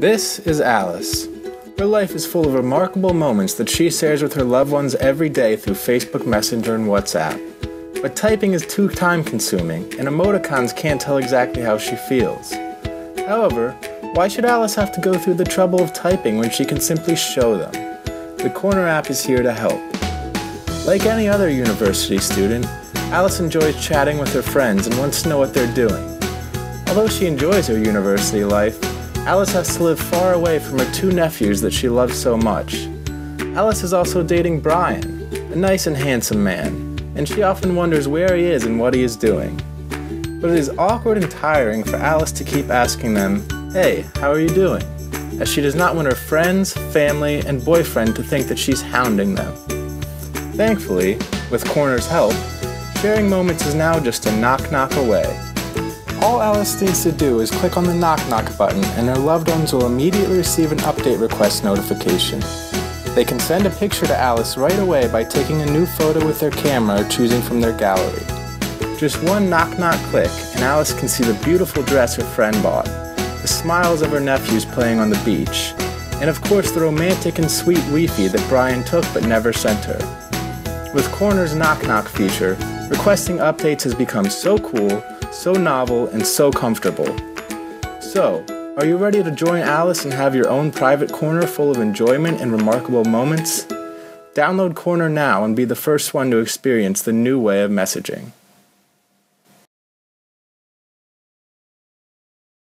This is Alice. Her life is full of remarkable moments that she shares with her loved ones every day through Facebook Messenger and WhatsApp. But typing is too time consuming, and emoticons can't tell exactly how she feels. However, why should Alice have to go through the trouble of typing when she can simply show them? The Corner app is here to help. Like any other university student, Alice enjoys chatting with her friends and wants to know what they're doing. Although she enjoys her university life, Alice has to live far away from her two nephews that she loves so much. Alice is also dating Brian, a nice and handsome man, and she often wonders where he is and what he is doing. But it is awkward and tiring for Alice to keep asking them, Hey, how are you doing? As she does not want her friends, family, and boyfriend to think that she's hounding them. Thankfully, with Corner's help, sharing moments is now just a knock knock away. All Alice needs to do is click on the knock knock button and her loved ones will immediately receive an update request notification. They can send a picture to Alice right away by taking a new photo with their camera or choosing from their gallery. Just one knock knock click and Alice can see the beautiful dress her friend bought, the smiles of her nephews playing on the beach, and of course the romantic and sweet Wi-Fi that Brian took but never sent her. With Corner's knock knock feature, requesting updates has become so cool so novel, and so comfortable. So, are you ready to join Alice and have your own private corner full of enjoyment and remarkable moments? Download Corner now and be the first one to experience the new way of messaging.